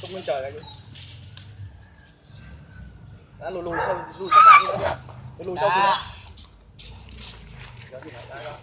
không lên trời cái đã lùi lùi sâu lùi sát ra đi nữa lùi sâu tí nữa Đó, thì phải ra đó.